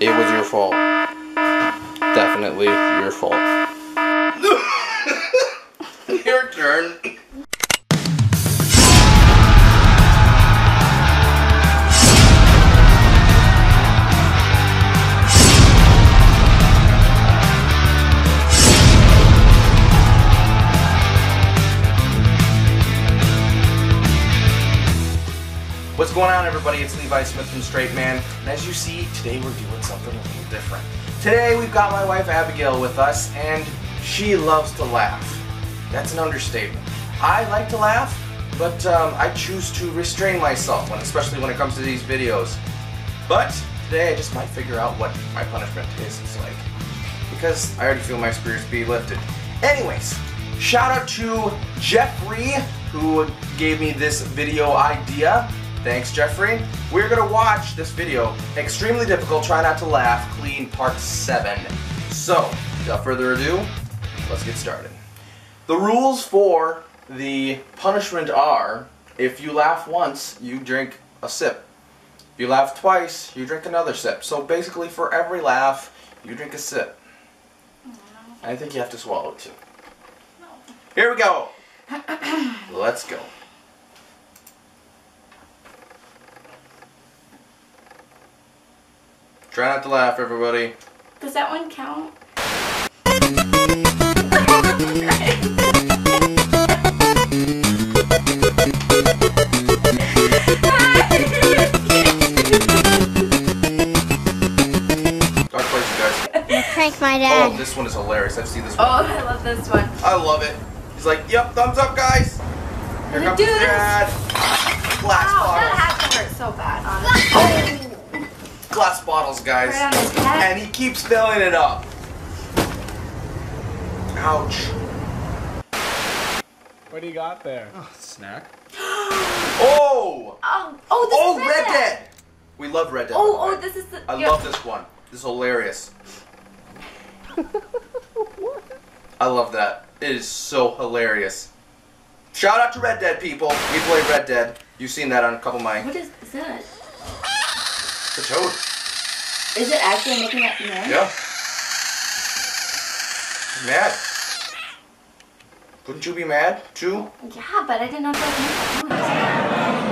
It was your fault. Definitely your fault. your turn. What's going on everybody? It's Levi Smith from Straight Man. And as you see, today we're doing something a little different. Today we've got my wife Abigail with us and she loves to laugh. That's an understatement. I like to laugh, but um, I choose to restrain myself, when, especially when it comes to these videos. But today I just might figure out what my punishment tastes like. Because I already feel my spirits be lifted. Anyways, shout out to Jeffrey who gave me this video idea. Thanks, Jeffrey. We're gonna watch this video, Extremely Difficult, Try Not to Laugh, Clean Part 7. So, without further ado, let's get started. The rules for the punishment are, if you laugh once, you drink a sip. If you laugh twice, you drink another sip. So basically, for every laugh, you drink a sip. I think you have to swallow it too. Here we go. Let's go. Try not to laugh, everybody. Does that one count? Dark places, guys. Prank my dad. Oh, this one is hilarious. I've seen this one. Oh, I love this one. I love it. He's like, yep, thumbs up, guys. Here Gonna comes do this. dad. Glass Ow, that bottles. has to hurt so bad, honestly. Glass bottles, guys. Right on his head. And he keeps filling it up. Ouch. What do you got there? Oh, snack? Oh! Oh, oh, this Oh, is Red Dead! We love Red Dead. Oh, oh, this is the. I yeah. love this one. This is hilarious. I love that. It is so hilarious. Shout out to Red Dead people. We play Red Dead. You've seen that on a couple of my. What is, is that? The toad. Is it actually making that noise? Yeah. Mad. Wouldn't you be mad too? Yeah, but I didn't know that was that noise.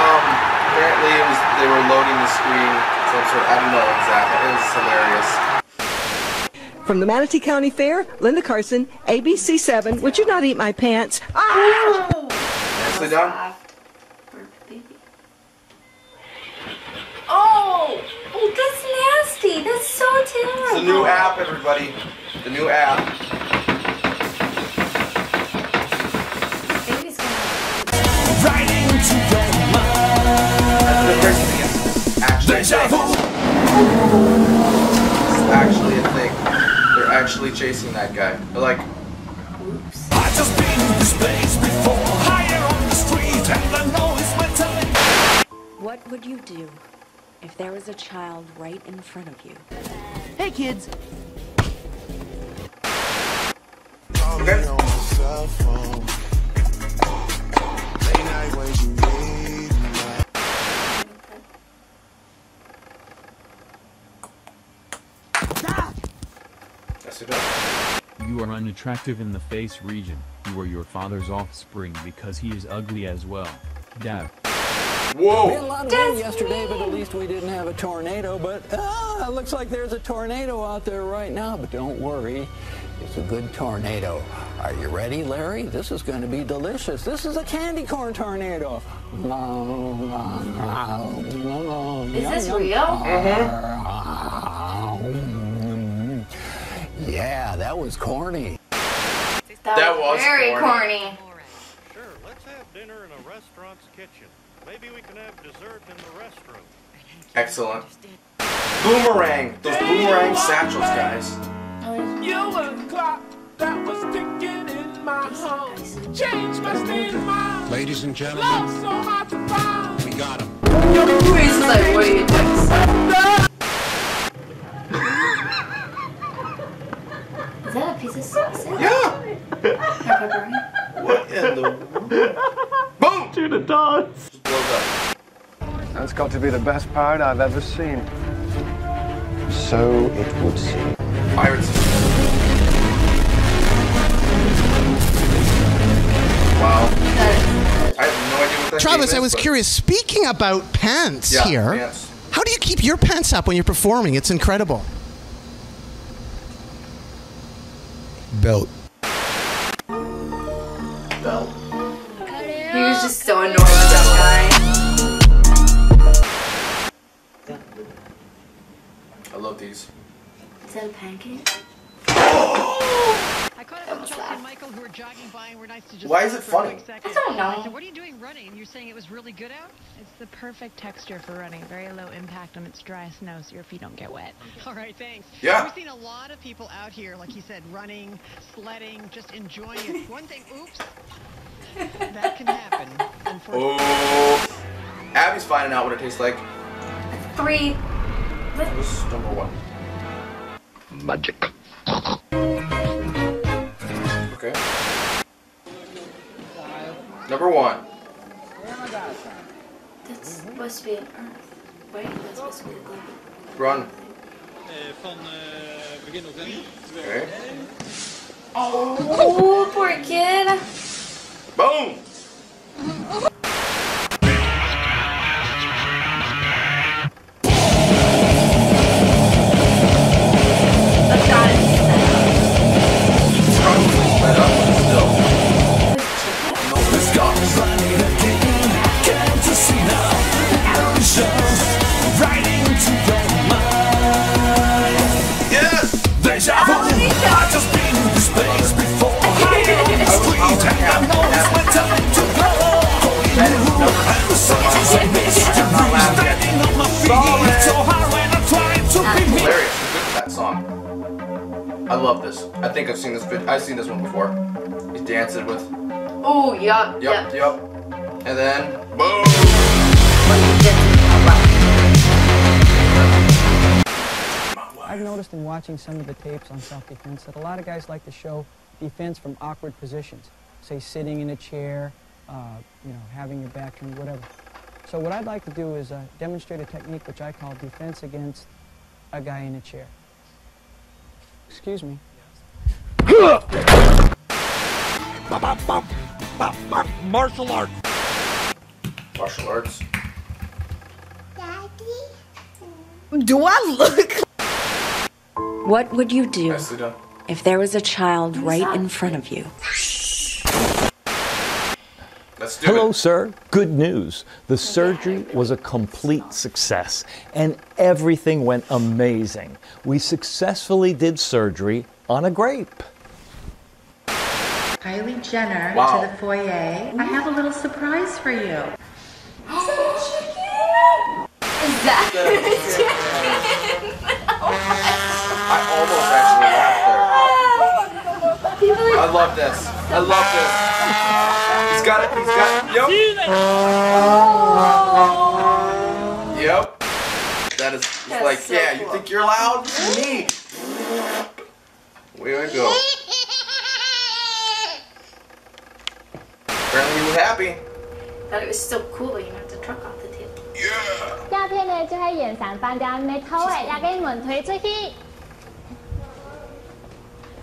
Um, apparently it was they were loading the screen. Some sort. I don't know exactly. It was hilarious. From the Manatee County Fair, Linda Carson, ABC7. Would you not eat my pants? Ah! Nicely done. Soft. For. Oh! Oh, that's nasty. That's so terrible. It's the new app, everybody. The new app. Baby's gonna. That's the crazy thing actually. It's actually a thing. They're actually chasing that guy. They're like, Oops. I just been to this place before, higher on the street, and I know it's my time. What would you do if there was a child right in front of you? Hey, kids. okay. Yes, it does. You are unattractive in the face region. You are your father's offspring because he is ugly as well. Dad. Whoa! We had a Whoa! lot of wind yesterday, but at least we didn't have a tornado. But ah, it looks like there's a tornado out there right now. But don't worry, it's a good tornado. Are you ready, Larry? This is going to be delicious. This is a candy corn tornado. Is this real? Yeah, that was corny. That, That was very corny. corny. Sure, let's have dinner in a restaurant's kitchen. Maybe we can have dessert in the restroom. Excellent. Boomerang! Those boomerang satchels, guys. You were the clock that was ticking in my home. Change my state of mind. Ladies and gentlemen, Love so hard to find. we got him. Reese is like, what are you doing? Is that a piece of sausage? Yeah! Pepperoni? What in the boom. To the dogs. Just blows up. That's got to be the best pirate I've ever seen. So it would seem. Pirates. Wow. I have no idea what that Travis, game I was but- curious. Speaking about pants Yeah, here, pants. how do you keep your pants up when you're performing? It's incredible. Belt. Belt. He was just so annoyed with that I love these. Is that a pancake? I caught up with Chelsea and Michael who were jogging by and were nice to just Why is it for a funny? I don't know. I said, what are you doing running? And you're saying it was really good out? It's the perfect texture for running. Very low impact on its dry snow, so your feet don't get wet. All right, thanks. Yeah. We've seen a lot of people out here, like he said, running, sledding, just enjoying it. One thing, oops, that can happen, unfortunately. Oh. Abby's finding out what it tastes like. Three. This is number one. Magic. Okay. Number one. That's supposed to be an earth. Right? That's supposed to be a globe. Run. Van begin november. Okay. Oh, poor kid. Boom. I've seen this vid- I've seen this one before. He's dancing with Oh, yeah. Yep, yup. yep. And then boom. I've noticed in watching some of the tapes on self-defense that a lot of guys like to show defense from awkward positions, say sitting in a chair, uh, you know, having your back turned, whatever. So what I'd like to do is uh, demonstrate a technique which I call defense against a guy in a chair. Excuse me. Martial arts. Martial arts. Daddy? Do I look? What would you do if there was a child right in front of you? Let's do Hello, it. sir. Good news. The surgery was a complete success, and everything went amazing. We successfully did surgery on a grape. Kylie Jenner Wow. to the foyer. I have a little surprise for you. Is that I almost actually laughed there. I love this. I love this. He's got it. He's got it. Yep. Yep. That is like, so yeah, you think you're loud? Me. Way to go. Apparently he was happy. Thought it was still cool, but you knocked the truck off the table. 胶片呢就喺现场饭店你偷嘅，也俾门推出去。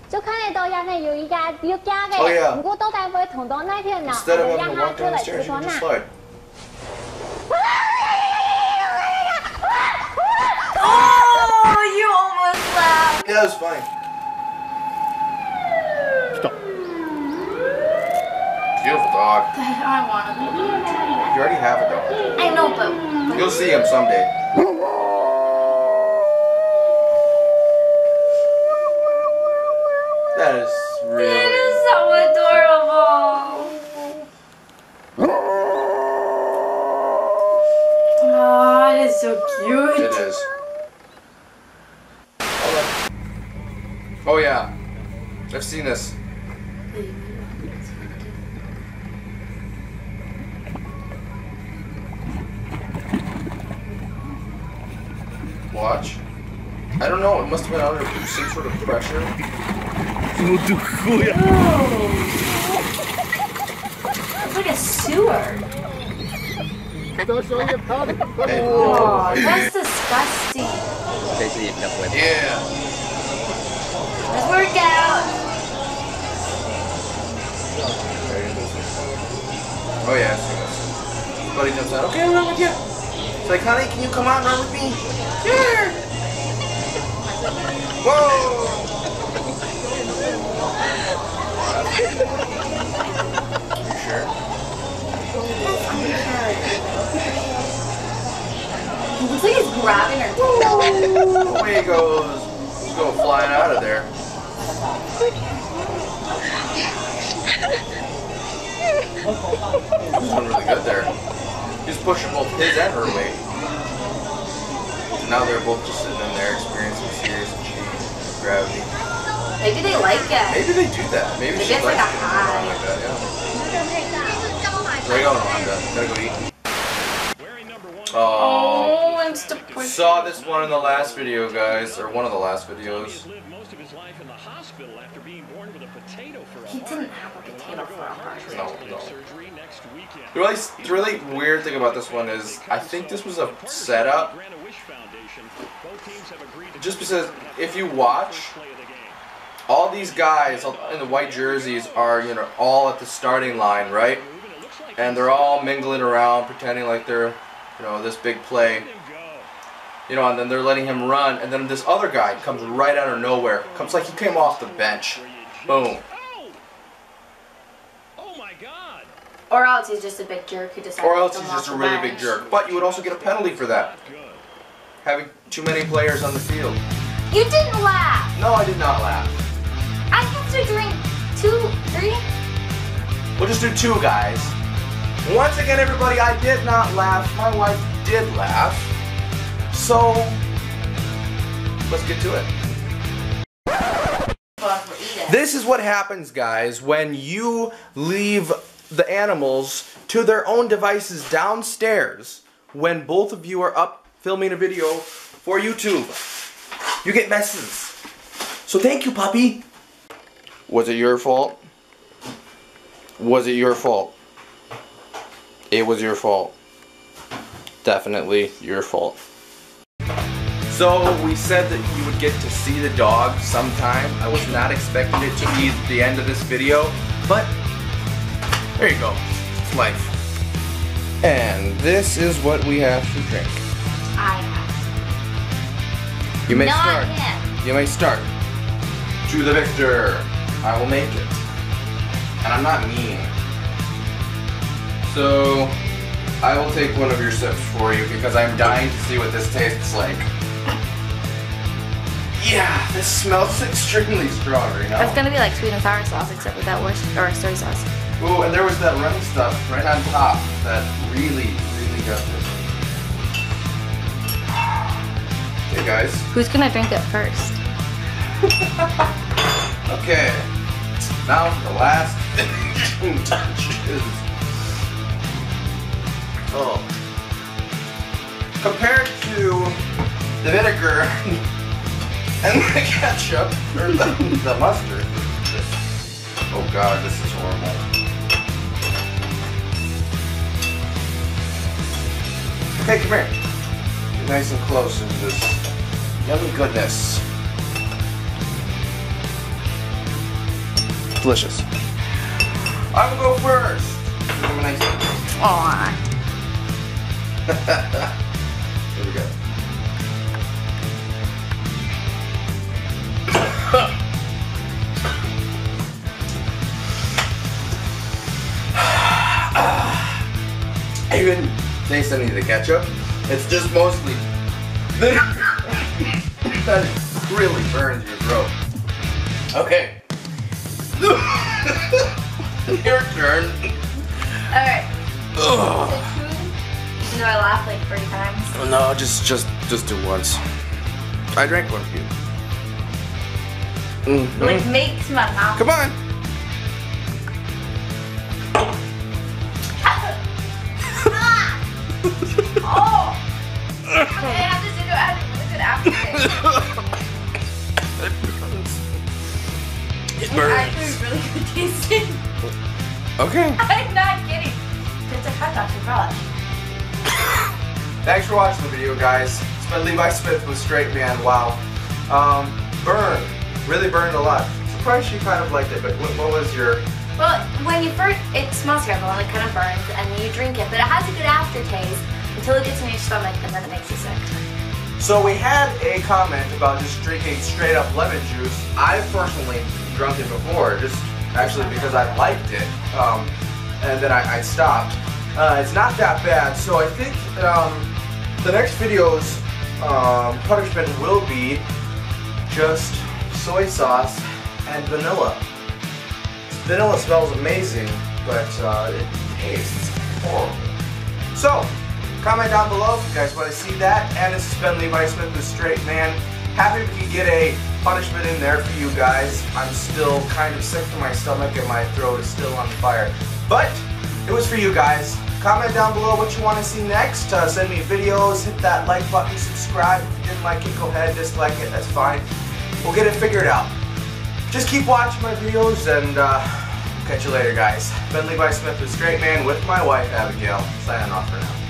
就看得到入面有一家有家 Oh, yeah. 嘅，唔过到底会同到那片呢？ Instead of 我 having 一 to 下 walk 出 down the 嚟 stairs, 就 you 讲 can just 啦。 slide. Oh, you almost laughed. Yeah, it was funny. Dog. I want to. You already have a dog. I know, but You'll see him someday. That is really. it is so adorable. Oh, it is so cute. It is. Hold on. Oh yeah, I've seen this. Watch. I don't know. It must have been under some sort of pressure. it's like a sewer. Oh, that's disgusting. Yeah. Let's work out. Oh yeah, I've seen this. Buddy jumps out. Okay, I'll run with you. Like, honey, can you come out and run with me? Sure. Whoa. You sure? He looks like he's grabbing her. Away he goes. He's going flying out of there. He's doing really good there. He's pushing both his and her weight. Now they're both just sitting in there experiencing serious G gravity. Maybe they like it. Maybe they do that. Maybe Maybe she it's likes like a getting around like that, yeah. Where you going, Rhonda? Gotta go eat. Oh, Oh, I'm still pushing. saw this one in the last video, guys, or one of the last videos. He didn't have a potato for a heart. No, no. The really, the really weird thing about this one is, I think this was a setup. Just because if you watch, all these guys in the white jerseys are, you know, all at the starting line, right? And they're all mingling around, pretending like they're, you know, this big play. You know, and then they're letting him run, and then this other guy comes right out of nowhere. Comes like he came off the bench. Boom. Or else he's just a big jerk who decided Or else he's just a really bench. big jerk. But you would also get a penalty for that. Having too many players on the field. You didn't laugh. No, I did not laugh. I have to drink two, three. We'll just do two guys. Once again, everybody, I did not laugh. My wife did laugh. So, let's get to it. This is what happens, guys, when you leave the animals to their own devices downstairs when both of you are up filming a video for YouTube. You get messes. So thank you, puppy. Was it your fault? Was it your fault? It was your fault. Definitely your fault. So we said that you would get to see the dog sometime. I was not expecting it to be the end of this video, but there you go. It's life. And this is what we have to drink. I have. You may Not start. him. You may start. To the victor. I will make it. And I'm not mean. So I will take one of your sips for you because I'm dying to see what this tastes like. Yeah, this smells extremely strong right now. It's gonna be like sweet and sour sauce, except without Worcester or soy sauce. Ooh, and there was that runny stuff right on top that really, really got this. Okay, guys. Who's gonna drink it first? Okay. Now for the last touches. Oh. Compared to the vinegar and the ketchup, or the, the mustard. Oh god, this is horrible. Okay, come here. Get nice and close into this yummy goodness. Delicious. I will go first. Give a nice. Aww. Here we go. Even taste any of the ketchup. It's just mostly that really burns your throat. Okay. your turn. Alright. Do I laugh like three times? No, just just just do once. I drank one for you. Mhm. Like makes my mouth. Come on. It It's burns. actually really good tasting. Okay. I'm not kidding. Hi, Dr. Frosh. Thanks for watching the video, guys. It's been Levi Smith with Straight Man. Wow. Um, burn. Really burned a lot. Surprised you kind of liked it, but what, what was your... Well, when you first, it smells terrible and it kind of burns, and then you drink it, but it has a good aftertaste until it gets in your stomach, and then it makes you sick. So we had a comment about just drinking straight up lemon juice. I've personally drunk it before, just actually because I liked it, um, and then I, I stopped. Uh, it's not that bad, so I think um, the next video's um, punishment will be just soy sauce and vanilla. Vanilla smells amazing, but uh, it tastes horrible. So, comment down below if you guys want to see that. And this has been Levi Smith, the straight man. Happy we could get a punishment in there for you guys. I'm still kind of sick to my stomach and my throat is still on fire. But it was for you guys. Comment down below what you want to see next. Uh, send me videos, hit that like button, subscribe. If you didn't like it, go ahead, dislike it, that's fine. We'll get it figured out. Just keep watching my videos and uh, catch you later, guys. Ben Levi Smith, the straight man, with my wife Abigail. Signing off for now.